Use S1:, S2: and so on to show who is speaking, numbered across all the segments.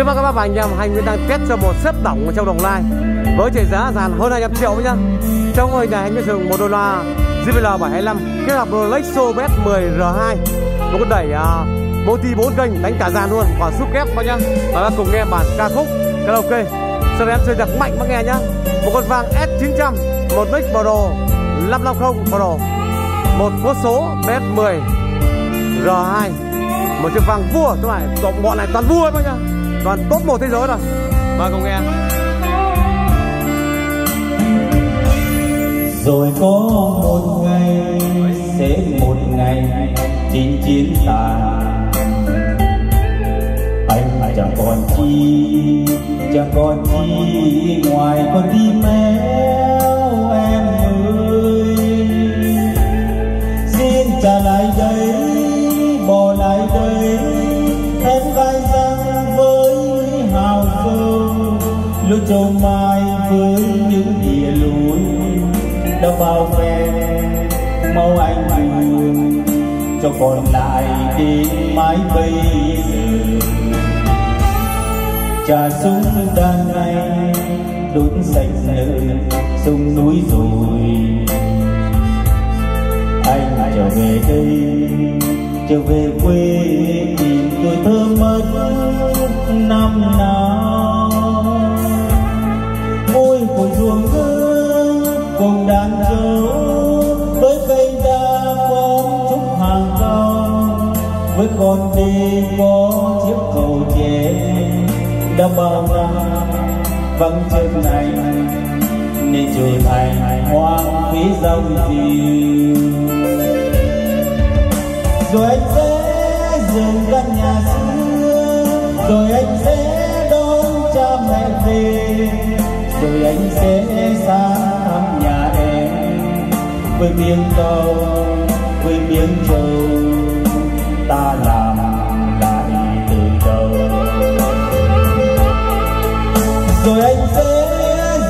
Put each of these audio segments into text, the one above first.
S1: Trước mắt các bác và anh em, Hành Nguyên đang test cho một xếp tổng trong Đồng Lai. Với trị giá dàn hơn 200 triệu nhá. Trong hình này anh sẽ sử dụng một đô la JBL 725 kết hợp Rolex Sobet 10 R2 một con đẩy uh, multi 4 kênh đánh cả dàn luôn còn súp kép bác nhá. Và bác cùng nghe bản ca khúc karaoke. Sau đó em chơi nhạc mạnh bác nghe nhá. Một con vàng S900 một mic Pro 550 Pro một hốt số BS10 R2 một chiếc vàng vua các bạn cộng bọn này toàn vua bác nhá toàn top một thế giới rồi. Bác cùng nghe.
S2: Rồi có một ngày, sẽ một ngày, chinh chiến tàn anh chẳng còn chi, chẳng còn chi ngoài con tim em. Lúa châu mai với những địa lúa đã bao phen mau anh buồn cho còn lại đến mãi bây giờ. Trà súng đàn nay đốt sạch nợ, sông núi rồi. Anh trở về đây, trở về quê tìm con đi, có chiếc cầu trẻ đã bao năm vắng chân anh nên trở thành hoang phí dòng chiều rồi anh sẽ dừng căn nhà xưa, rồi anh sẽ đón cha mẹ về. Rồi anh sẽ sang thăm nhà em với miếng cầu với miếng trầu. Ta là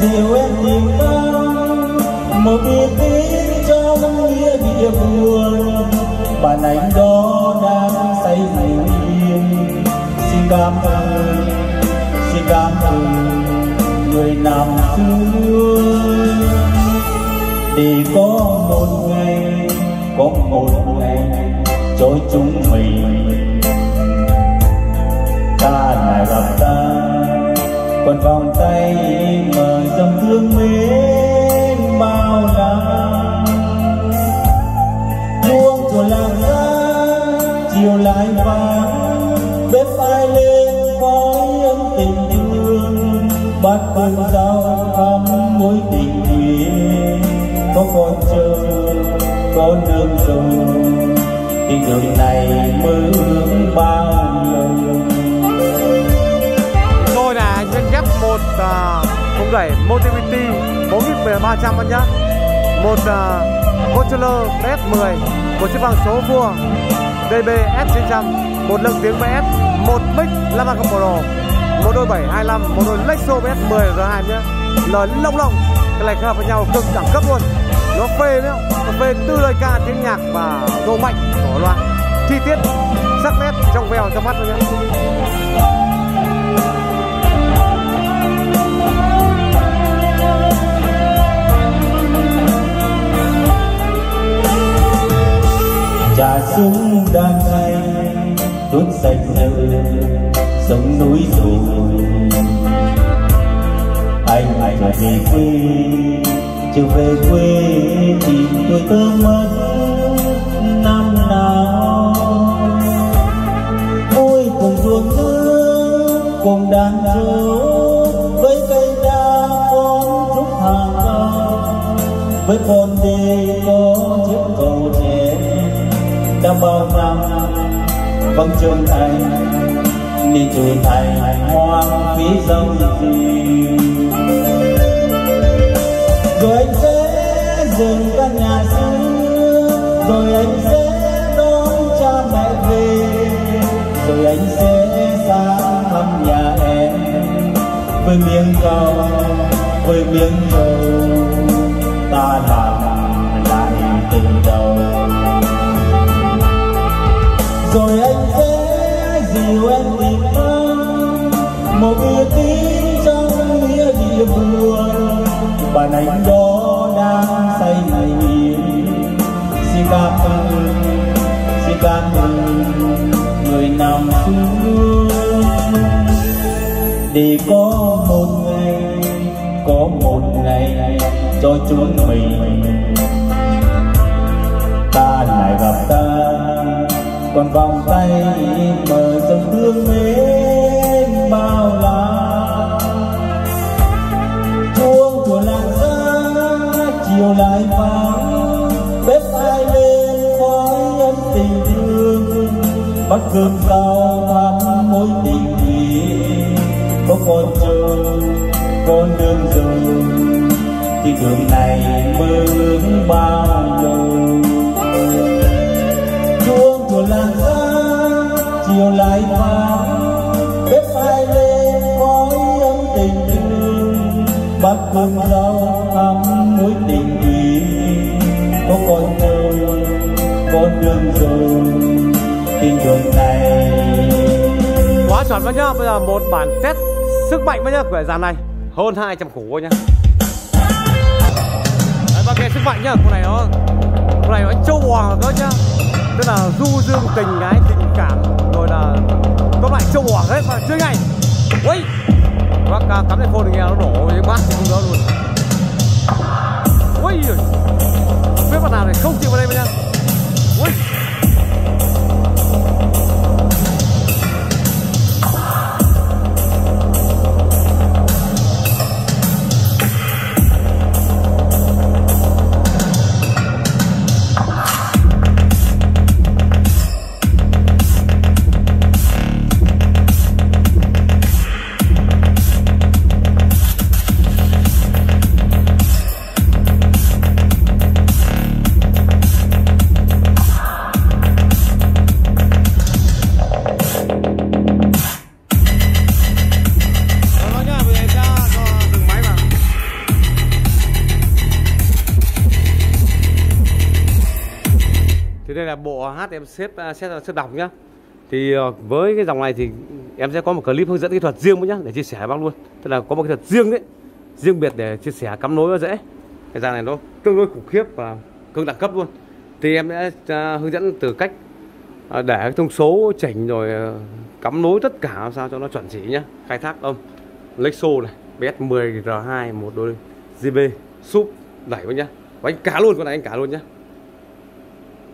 S2: điều em tìm vang một biệt tiếng trong nghĩa địa buồn. Bạn anh đó đang say ngủ yên. Xin cảm ơn, xin cảm ơn người nằm xưa để có một ngày, có một ngày cho chúng mình. Ta lại gặp ta còn vòng tay chiều lại vàng bếp ai lên khói ấm tình thương. Bát cơm giao thắm mối tình duyên có con chờ có nước rồi tình đường này mơ ước bao lâu
S1: tôi là nhân ghép một à, uh, khung đẩy Motivity 4300 anh nhá. Một uh, controller PS10 một chiếc bằng số vua. DB S900 một lượng tiếng BS, một mic 550 Pro một đôi 725 một đôi Lexo BS 10R2 nhé, lời lông lông cái này kết hợp với nhau cực đẳng cấp luôn. Nó phê nữa nó phê tư lời ca tiếng nhạc và độ mạnh của loa chi tiết sắc nét trong veo trong mắt luôn nhá
S2: trà súng đang say tuốt sạch nơi sông núi rồi anh trở về quê, trở về quê tìm tôi tơ mất năm nào. Ôi, cùng ruộng nước, cùng đàn trâu với cây đa con trúc hàng cao với con vẫn trưởng thành nên trở thành hoang phí dâm gì? Rồi anh sẽ dừng căn nhà xưa rồi anh sẽ đón cha mẹ về, rồi anh sẽ sang thăm nhà em. Với miếng rau với miếng trời nghĩa buồn bản anh đó đang say nghiền xin cảm ơn xin cảm ơn người nằm xuống để có một ngày, có một ngày cho chúng mình. Ta lại gặp ta, còn vòng tay mở trong thương mến. Bắt cơm rau thắm mối tình nghĩa có con trâu con đường rừng thì đường này mơ ước bao lâu. Chuông của làng ra chiều lại vang bếp ai lên khói ấm tình thương. Bắt cơm rau thắm mối tình ý. Có con trâu con đường rừng tình đường này.
S1: Quá chuẩn quá nhá. Bây giờ một bản test sức mạnh với nhá của dàn này. Hơn 200 củ nhá. Đấy, bác nghe sức mạnh nhá. Con này nó con này nó châu bò cơ nhá. Tức là du dương tình ái tình cảm rồi là tóm lại châu bò hết mà chơi ngay. Ui! Bác cắm điện phone nghe nó đổ. với bác thì không đó luôn. Ui biết bạn nào này không chịu vào đây với nhá. Thì đây là bộ hát em xếp à, xếp xếp đọc nhá. Thì ờ, với cái dòng này thì em sẽ có một clip hướng dẫn kỹ thuật riêng nữa nhá để chia sẻ với bác luôn. Tức là có một kỹ thuật riêng đấy, riêng biệt để chia sẻ cắm nối nó dễ. Cái dàn này nó tương đối khủng khiếp và cực đẳng cấp luôn. Thì em sẽ à, hướng dẫn từ cách à, để cái thông số chỉnh rồi ờ, cắm nối tất cả làm sao cho nó chuẩn chỉ nhá. Khai thác âm Lexo này BS10 R2 một đôi GB súp đẩy vào nhá bánh anh cá luôn con này anh cá luôn nhá